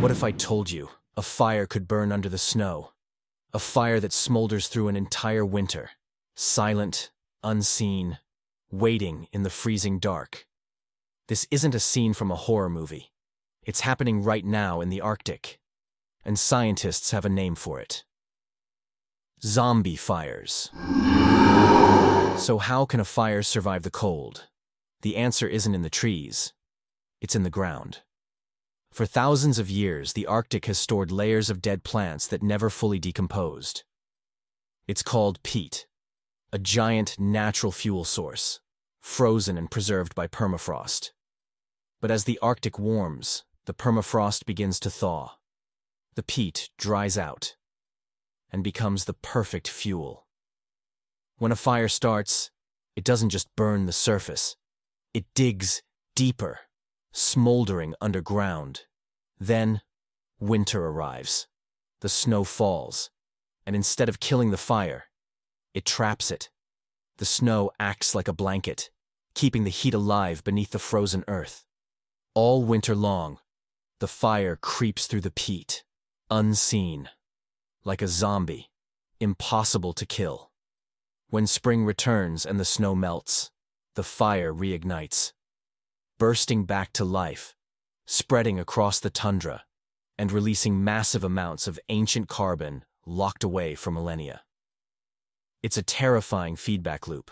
What if I told you a fire could burn under the snow? A fire that smolders through an entire winter, silent, unseen, waiting in the freezing dark. This isn't a scene from a horror movie. It's happening right now in the Arctic. And scientists have a name for it. Zombie fires. So how can a fire survive the cold? The answer isn't in the trees. It's in the ground. For thousands of years, the Arctic has stored layers of dead plants that never fully decomposed. It's called peat, a giant natural fuel source, frozen and preserved by permafrost. But as the Arctic warms, the permafrost begins to thaw. The peat dries out and becomes the perfect fuel. When a fire starts, it doesn't just burn the surface. It digs deeper, smoldering underground. Then, winter arrives. The snow falls, and instead of killing the fire, it traps it. The snow acts like a blanket, keeping the heat alive beneath the frozen earth. All winter long, the fire creeps through the peat, unseen, like a zombie, impossible to kill. When spring returns and the snow melts, the fire reignites, bursting back to life, spreading across the tundra, and releasing massive amounts of ancient carbon locked away for millennia. It's a terrifying feedback loop.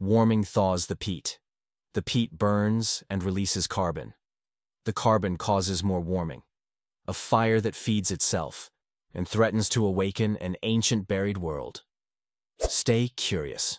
Warming thaws the peat. The peat burns and releases carbon. The carbon causes more warming. A fire that feeds itself and threatens to awaken an ancient buried world. Stay curious.